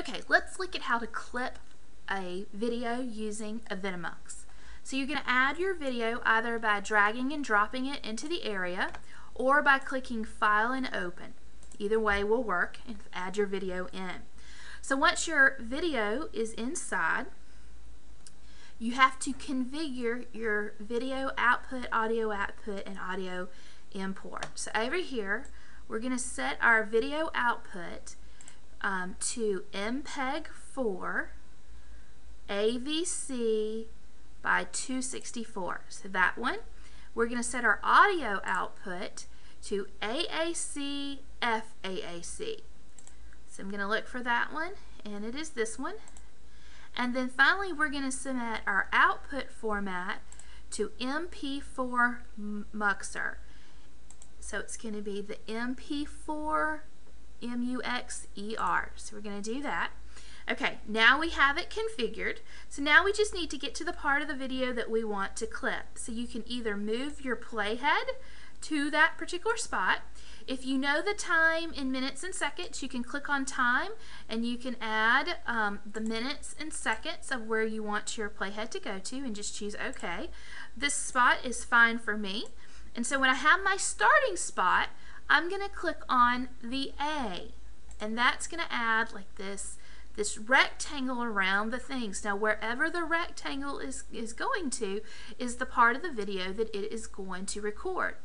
Okay, let's look at how to clip a video using Avidemux. So you're going to add your video either by dragging and dropping it into the area or by clicking File and Open. Either way will work and add your video in. So once your video is inside, you have to configure your video output, audio output, and audio import. So over here, we're going to set our video output um, to MPEG-4 AVC by 264. So that one. We're going to set our audio output to AAC FAAC. So I'm going to look for that one, and it is this one. And then finally, we're going to set our output format to MP4 Muxer. So it's going to be the MP4 M-U-X-E-R. So we're going to do that. Okay, now we have it configured. So now we just need to get to the part of the video that we want to clip. So you can either move your playhead to that particular spot. If you know the time in minutes and seconds, you can click on time and you can add um, the minutes and seconds of where you want your playhead to go to and just choose OK. This spot is fine for me. And so when I have my starting spot, I'm going to click on the A. And that's going to add like this this rectangle around the things. Now wherever the rectangle is, is going to is the part of the video that it is going to record.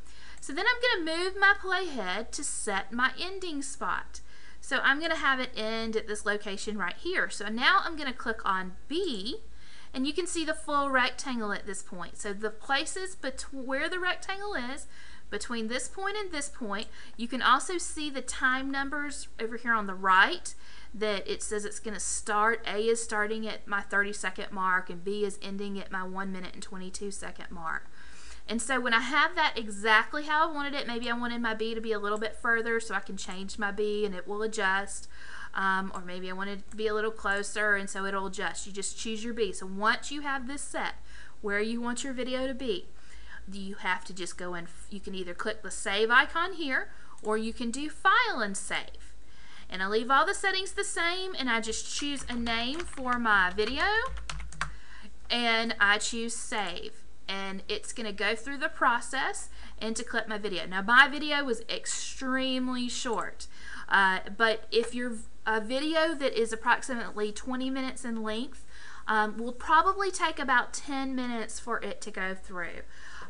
So then I'm going to move my playhead to set my ending spot. So I'm going to have it end at this location right here. So now I'm going to click on B and you can see the full rectangle at this point. So the places between where the rectangle is between this point and this point. You can also see the time numbers over here on the right that it says it's going to start. A is starting at my 30 second mark and B is ending at my 1 minute and 22 second mark. And so when I have that exactly how I wanted it, maybe I wanted my B to be a little bit further so I can change my B and it will adjust. Um, or maybe I wanted it to be a little closer and so it'll adjust. You just choose your B. So once you have this set where you want your video to be, you have to just go and you can either click the save icon here or you can do file and save and I leave all the settings the same and I just choose a name for my video and I choose save and it's going to go through the process and to clip my video. Now my video was extremely short uh, but if you're a video that is approximately 20 minutes in length um, will probably take about 10 minutes for it to go through.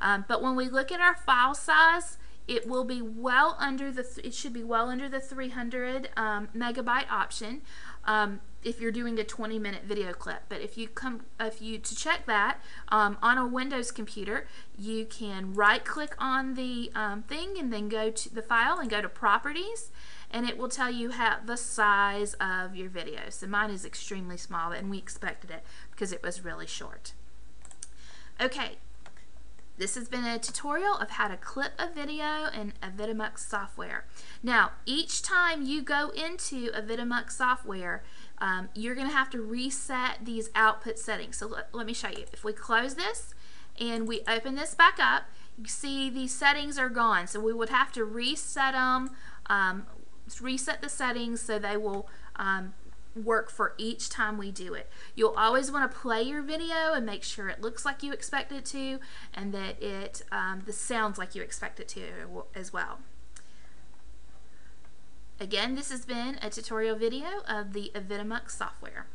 Um, but when we look at our file size, it will be well under the, it should be well under the 300 um, megabyte option um, if you're doing a 20 minute video clip. But if you come, if you, to check that, um, on a Windows computer, you can right click on the um, thing and then go to the file and go to properties and it will tell you how the size of your video. So mine is extremely small and we expected it because it was really short. Okay, this has been a tutorial of how to clip a video in Avidemux software. Now, each time you go into Avidemux software, um, you're going to have to reset these output settings. So let, let me show you. If we close this and we open this back up, you see these settings are gone. So we would have to reset them, um, reset the settings so they will um, work for each time we do it. You'll always want to play your video and make sure it looks like you expect it to and that it um, the sounds like you expect it to as well. Again, this has been a tutorial video of the Avidemux software.